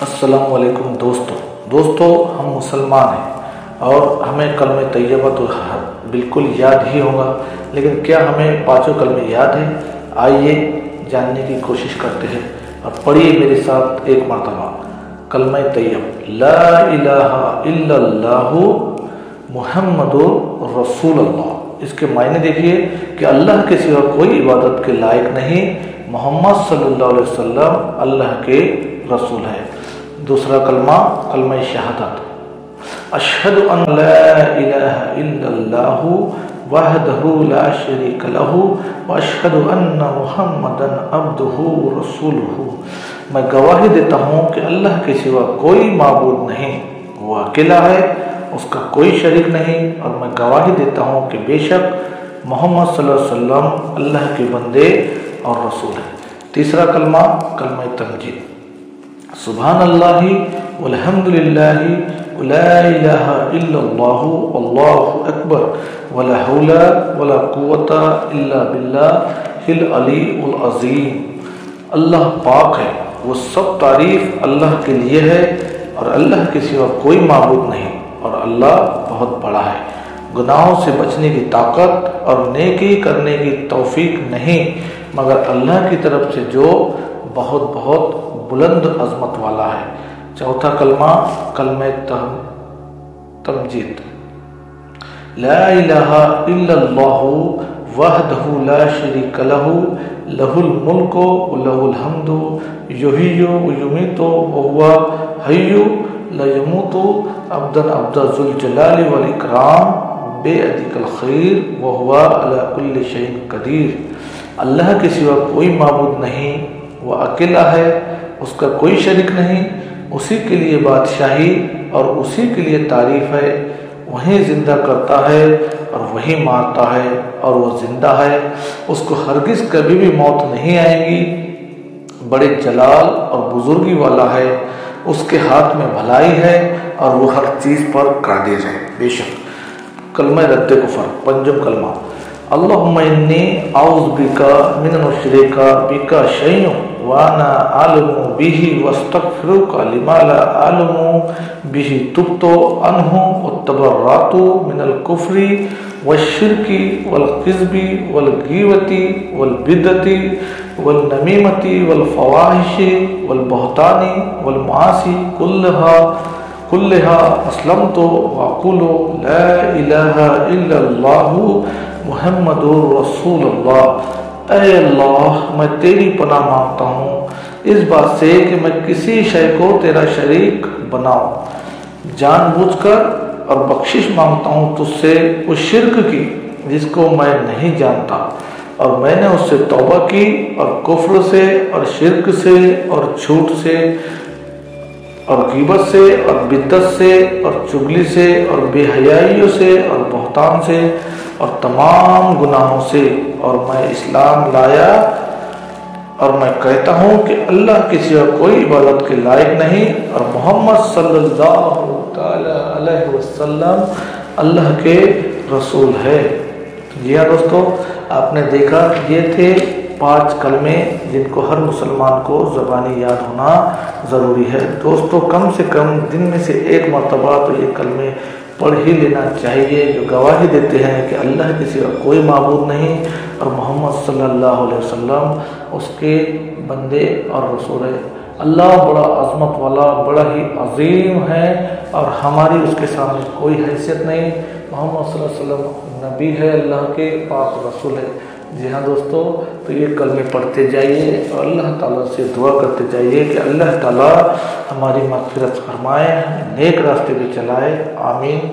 السلام علیکم دوستو۔ دوستو، ہم مسلمان ہیں اور ہمیں کلمہ طیبہ تو بالکل یاد ہی ہوگا، لیکن کیا ہمیں پانچوں کلمے یاد ہیں؟ آئیے جاننے کی کوشش کرتے ہیں اور پڑھیے میرے ساتھ ایک مرتبہ۔ کلمہ طیب۔ لا الہ الا اللہ محمد رسول اللہ۔ اس کے معنی دیکھیے کہ اللہ کے سوا کوئی عبادت کے لائق نہیں۔ محمد صلی اللہ علیہ وسلم اللہ کے رسول ہے۔ دوسرا کلمہ کلمہ شہادت۔ اشہد ان لا الہ الا اللہ وحدہ لا شریک لہ واشہد ان محمدا عبدہ رسولہ۔ میں گواہی دیتا ہوں کہ اللہ کے سوا کوئی معبود نہیں۔ وہ اکیلا ہے، اس کا کوئی شریک نہیں۔ اور میں گواہی دیتا ہوں کہ بے شک محمد صلی اللہ علیہ وسلم اللہ کے بندے اور رسول ہے تیسرا کلمہ کلمہ تنجید۔ سبحان اللہ والحمد للہ ولا الہ الا اللہ واللہ اکبر ولا حول ولا قوت الا باللہ العلی العظیم اللہ پاک ہے وہ سب تعریف اللہ کے لیے ہے اور اللہ کے سوا کوئی معبود نہیں اور اللہ بہت بڑا ہے گناہوں سے بچنے کی طاقت اور نیکی کرنے کی توفیق نہیں مگر اللہ کی طرف سے جو بہت بہت بلند عظمت والا ہے۔ چوتھا کلمہ کلمہ تمجید۔ لا الہ الا اللہ وحدہ لا شریک لہ لہ الملک و لہ الحمد، یحیی و یمیت و هو حی لا یموت عبدا عبد ذوالجلال والاکرام بے ادک الخیر و هو علی کل شیء قدیر۔ اللہ کے سوا کوئی معبود نہیں، وہ اکیلا ہے اس کا کوئی شریک نہیں، اسی کے لیے بادشاہی اور اسی کے لیے تعریف ہے، وہیں زندہ کرتا ہے اور وہی مارتا ہے اور وہ زندہ ہے۔ اس کو ہرگز کبھی بھی موت نہیں آئے گی۔ بڑے جلال اور بزرگی والا ہے۔ اس کے ہاتھ میں بھلائی ہے اور وہ ہر چیز پر قادر ہے۔ بے شک، کلمہ رد کفر، پنجم کلمہ۔ اللهم إني أعوذ بك من أن بك شيء وأنا أعلم به وأستغفرك لما لا أعلم به. تبت عنه وتبرأت من الكفر والشرك والكذب والغيبة والبدة والنميمة والفواحش والبهتان والمعاصي كلها. كلها اسلمت واقول لا اله الا الله محمد رسول اللہ۔ اے اللہ، میں تیری پناہ مانگتا ہوں۔ اس بات سے کہ میں کسی شے کو تیرا شریک بناؤں۔ جان بوجھ کر اور بخشش مانگتا ہوں تجھ سے اس شرک کی جس کو میں نہیں جانتا۔ اور میں نے اس سے توبہ کی اور کفر سے اور شرک سے اور جھوٹ سے اور غیبت سے، اور بدت سے، اور چگلی سے، اور بے حیائیوں سے، اور بہتان سے، اور تمام گناہوں سے۔ اور میں اسلام لایا، اور میں کہتا ہوں کہ اللہ کے سوا کوئی عبادت کے لائق نہیں۔ اور محمد صلی اللہ تعالی علیہ وسلم اللہ کے رسول ہے۔ جی ہاں دوستو، آپ نے دیکھا یہ تھے پانچ کلمے جن کو ہر مسلمان کو زبانی یاد ہونا ضروری ہے۔ دوستو، کم سے کم دن میں سے ایک مرتبہ تو یہ کلمے پڑھ ہی لینا چاہیے، جو گواہی دیتے ہیں کہ اللہ کے سوا کوئی معبود نہیں اور محمد صلی اللہ علیہ وسلم، اس کے بندے اور رسول۔ ہے اللہ بڑا عظمت والا، بڑا ہی عظیم ہے اور ہماری اس کے سامنے کوئی حیثیت نہیں۔ محمد صلی اللہ علیہ وسلم نبی ہے، اللہ کے پاک رسول۔ ہے جی ہاں دوستو، تو یہ کلمے پڑھتے جائیے اور اللہ تعالیٰ سے دعا کرتے جائیے کہ اللہ تعالیٰ ہماری مغفرت فرمائے نیک راستے پہ چلائے، آمین۔